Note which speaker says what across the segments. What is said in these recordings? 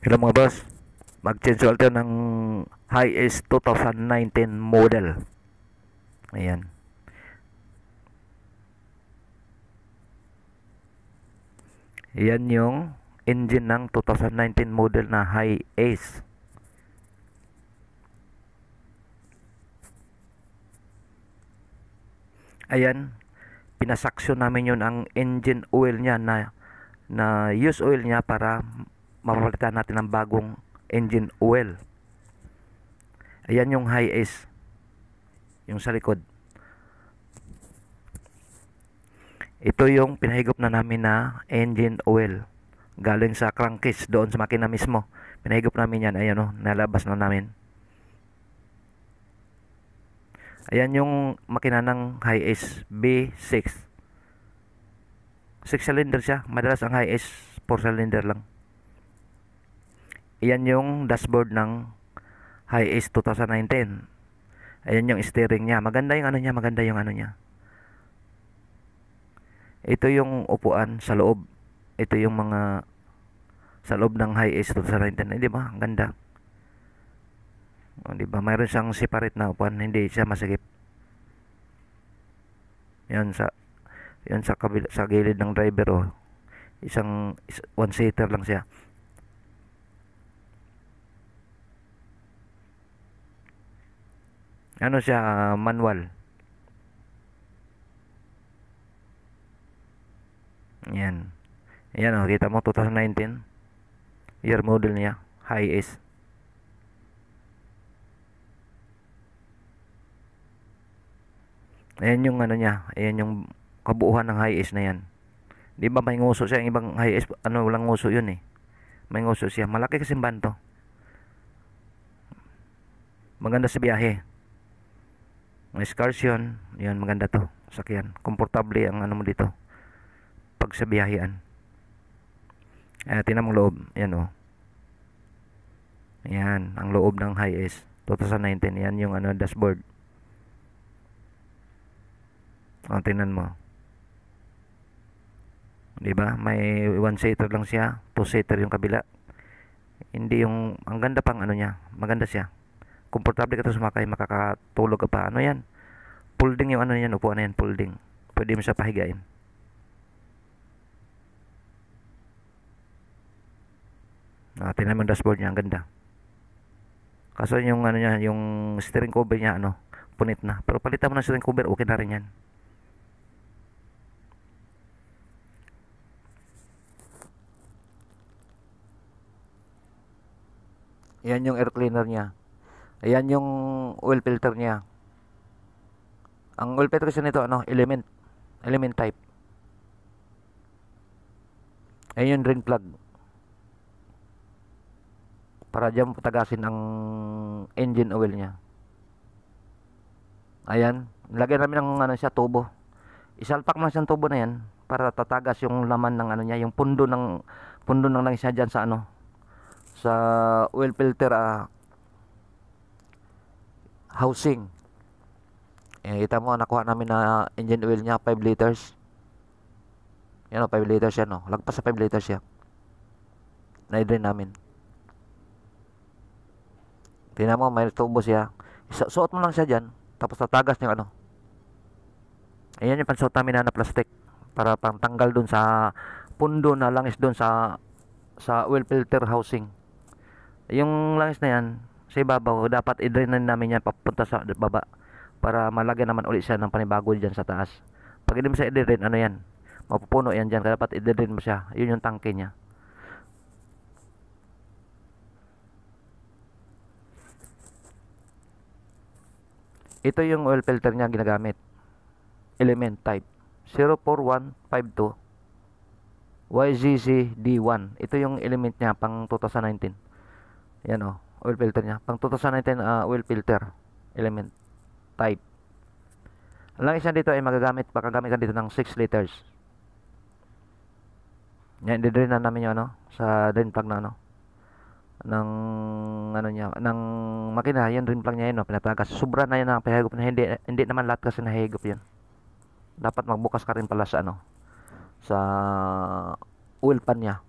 Speaker 1: Hello mga boss. Mag-change oil tayo ng Hi-Ace 2019 model. Ayan. Yan yung engine ng 2019 model na Hi-Ace. Ayan. Pinasaksyon namin yun ang engine oil niya na na use oil niya para mapapalitan natin ng bagong engine oil. Ayan yung high ace. Yung sa likod. Ito yung pinahigop na namin na engine oil. Galing sa crankcase doon sa makina mismo. Pinahigop namin yan. Ayan o, nalabas na namin. Ayan yung makina ng high ace B6. 6 cylinder siya. Madalas ang high ace 4 cylinder lang. Iyan yung dashboard ng Hi-Ace 2019. Ayan yung steering niya. Maganda yung ano niya, maganda yung ano niya. Ito yung upuan sa loob. Ito yung mga sa loob ng Hi-Ace 2019. Eh, di ba? Ang ganda. O, di ba? Mayroon siyang separate na upuan. Hindi siya masigip. Yan sa yan sa kabila, sa gilid ng driver oh. Isang is, one seater lang siya. Ano siya uh, manual? Yan. Yan oh, kita mo 2019 year model niya high ace. Ayan yung ano niya ayan yung kabuuhan ng high ace na yan. Di ba may nguso siya yung ibang high ace ano walang nguso yun eh. May nguso siya. Malaki kasi banto maganda sa biyahe may scars yun. Yun maganda to. Sakyan. Komportable ang ano mo dito. Pag sa biyahean eh, tinan mong loob. Yan oh. yan. Ang loob ng Hi-S 2019 yan yung ano dashboard. Oh, tinan mo. Di ba? May one seater lang siya. Two seater yung kabila. Hindi yung ang ganda pang ano niya. Maganda siya komportable ka to sumakay makakatulog ka pa. Ano yan? Folding yung ano yan upuan na yan folding pwede mo siya pahigain. Ah, tingnan mo yung dashboard niya ang ganda. Kaso yung ano niya yung steering cover niya ano punit na. Pero palitan mo ng steering cover okay na rin yan. Yan yung air cleaner niya Ayan yung oil filter niya. Ang oil filter kasi nito ano, element element type. Ayan yung drain plug. Para diyan patagasin ang engine oil niya. Ayan, lagyan namin ng ano siya tubo. Isalpak mo siyang tubo na yan para tatagas yung laman ng ano niya, yung pundo ng pundo ng langis niya diyan sa ano sa oil filter uh, housing. Eh, kita mo, nakuha namin na engine oil niya, 5 liters. Yan o, 5 liters yan o. Lagpas sa 5 liters yan. Na-drain namin. Tingnan mo, may tubo siya. Suot mo lang siya dyan. Tapos tatagas niyo ano. Ayan yung pansuot namin na, na plastic. Para pantanggal dun sa pundo na langis dun sa sa oil filter housing. Yung langis na yan, sa ibabaw dapat i-drain namin yan papunta sa baba para malagyan naman ulit siya ng panibago dyan sa taas. Pag hindi mo siya i-drain ano yan? Mapupuno yan dyan kaya dapat i-drain mo siya. Yun yung tangke niya. Ito yung oil filter niya ginagamit. Element type. 04152 YZZ D1 ito yung element niya pang 2019 yan o oh oil filter niya. Pang 2019 uh, oil filter element type. Ang langis niya dito ay magagamit, pakagamit ka dito ng 6 liters. Yan, i-drain na namin yung ano, sa drain plug na ano, ng ano niya, ng makina, yung drain plug niya yun, no, pinatagas. Sobra na yun ang pahigop na hindi, hindi naman lahat kasi nahigop yun. Dapat magbukas ka rin pala sa ano, sa oil pan niya.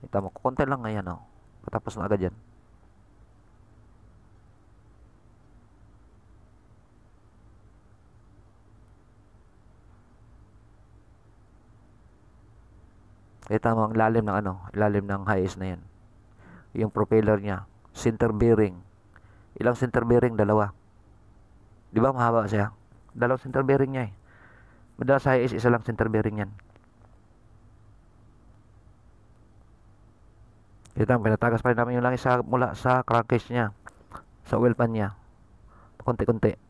Speaker 1: Kita mo, konti lang ngayon, no Tapos na agad yan. Kita mo ang lalim ng ano, lalim ng high na yan. Yung propeller niya, center bearing. Ilang center bearing? Dalawa. Di ba mahaba siya? Dalawang center bearing niya eh. Madalas sa high isa lang center bearing yan. Kita mo, pinatagas pa rin namin yung langis sa, mula sa crankcase niya. Sa oil pan niya. Konti-konti.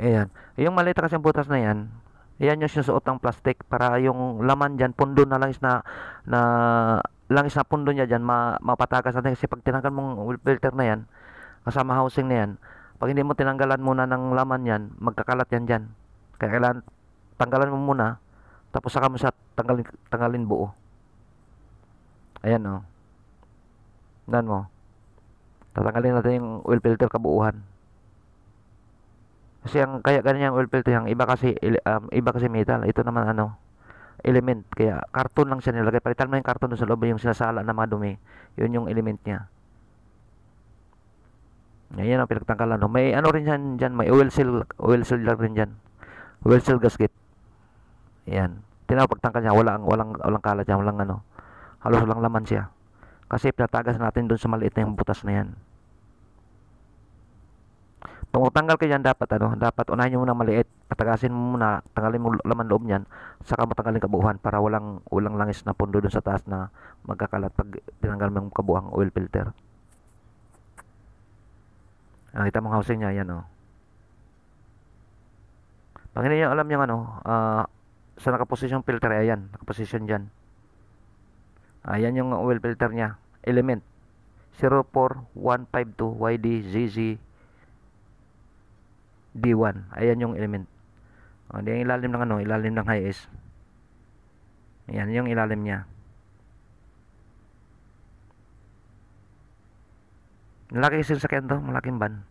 Speaker 1: Ayan. Yung maliit na kasing butas na yan, yan yung sinusuot ng plastic para yung laman dyan, pundo na langis na, na langis na pundo niya dyan, ma, mapatagas natin. Kasi pag tinanggal mong filter na yan, kasama housing na yan, pag hindi mo tinanggalan muna ng laman yan, magkakalat yan dyan. Kaya kailangan tanggalan mo muna, tapos saka mo siya tanggalin, tanggalin buo. Ayan o. Oh. Nan mo. Tatanggalin natin yung oil filter kabuuhan. Kasi ang kaya ganyan yung oil filter yung iba kasi um, iba kasi metal. Ito naman ano element. Kaya karton lang siya nilagay. Palitan mo yung karton sa loob yung sinasala na mga dumi. Yun yung element niya. Yan ang pinagtangkalan. No? May ano rin dyan, dyan. May oil seal, oil seal rin dyan. Oil seal gasket. Yan. Tinaw pagtangkal niya, walang, walang, walang kalat yan. Walang ano. Halos walang laman siya. Kasi pinatagas natin doon sa maliit na yung butas na yan. Kung matanggal ka yan, dapat ano, dapat unahin mo muna maliit, patagasin mo muna, tanggalin mo laman loob niyan, saka mo tanggalin kabuuan para walang walang langis na pundo dun sa taas na magkakalat pag tinanggal mo yung kabuuang oil filter. Ah, Nakita mo housing niya, yan oh. Pag hindi alam yung ano, uh, sa nakaposisyon filter, ayan, nakaposisyon dyan. Ah, ayan yung oil filter niya, element 04152YDZZ B1. Ayan yung element. O, di yung ilalim ng ano, ilalim ng high S. Ayan yung ilalim niya. Malaki yung sasakyan to, malaking van.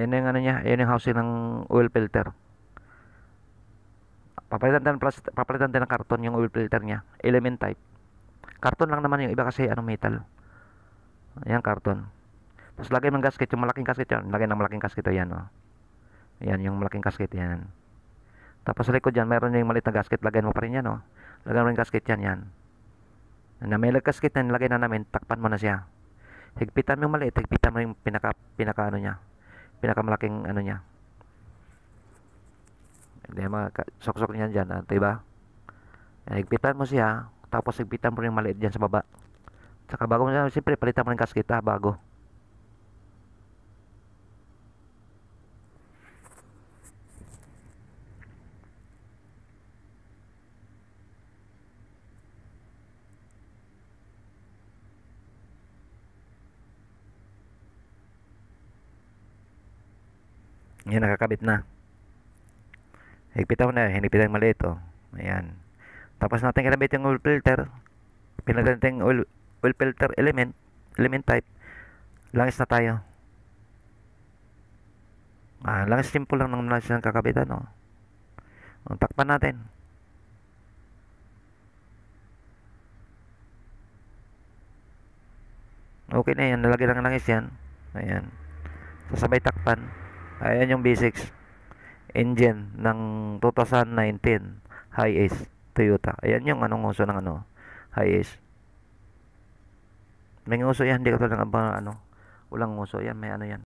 Speaker 1: Ayan yung ano niya, ayan yung housing ng oil filter. Papalitan din, plus, papalitan din ng karton yung oil filter niya. Element type. Karton lang naman yung iba kasi ano metal. Ayan karton. Tapos lagay ng gasket, yung malaking gasket yan. Lagay ng malaking gasket yan. Oh. Ayan yung malaking gasket yan. Tapos sa likod yan, mayroon yung maliit na gasket. Lagyan mo pa rin yan. Oh. Lagyan mo rin gasket yan. yan. Na may gasket yan, lagay na namin. Takpan mo na siya. Higpitan mo yung maliit. Higpitan mo yung pinaka, pinaka ano niya pinakamalaking ano niya. Hindi mga sok-sok niyan dyan ah, diba? Higpitan mo siya tapos higpitan mo rin maliit dyan sa baba. Saka bago mo siya siyempre palitan mo rin gasket ha bago Yan, nakakabit na. Higpitan mo na, hinigpitan maliit, oh. Ayan. Tapos natin kinabit yung oil filter. Pinagdan natin oil, oil filter element, element type. Langis na tayo. Ah, langis simple lang naman lang siya kakabitan, oh. oh. Takpan natin. Okay na yan, nalagyan ng langis yan. Ayan. Sasabay takpan. Ayan yung basics engine ng 2019 Hiace Toyota. Ayan yung anong uso ng ano Hiace. May uso yan, hindi katulad ng ano, walang uso yan, may ano yan.